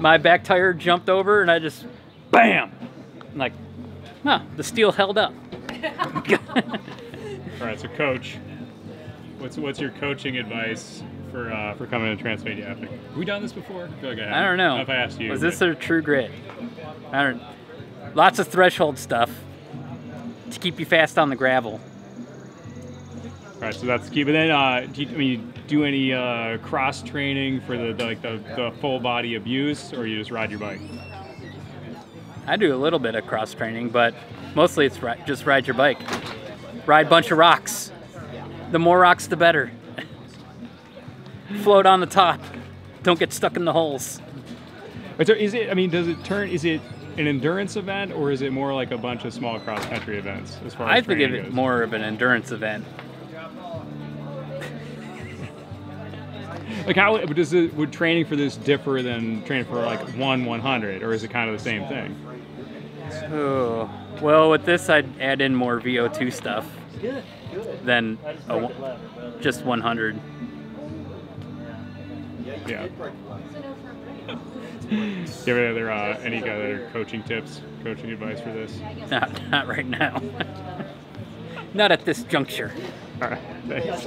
My back tire jumped over and I just, bam! I'm like, huh, the steel held up. All right, so coach, what's what's your coaching advice for uh, for coming to Trans-Sylvania Epic? Have we done this before? I feel like I. I don't know. if I asked you. Was this but- a true grit? I don't. Lots of threshold stuff to keep you fast on the gravel. All right, so that's key. But then, uh, do you, I mean, do any uh, cross training for the, the like the, the full body abuse, or you just ride your bike? I do a little bit of cross training, but mostly it's ri- just ride your bike. Ride bunch of rocks. The more rocks, the better. Float on the top. Don't get stuck in the holes. So is it? I mean, does it turn? Is it an endurance event, or is it more like a bunch of small cross country events? As far as I think of it goes? more of an endurance event. Like how does it? Would training for this differ than training for like one 100, or is it kind of the same thing? Oh, well, with this, I'd add in more VO2 stuff than a, just 100. Yeah. Do you have any other uh, any other coaching tips, coaching advice for this? Not, not right now. not at this juncture. All right, thanks.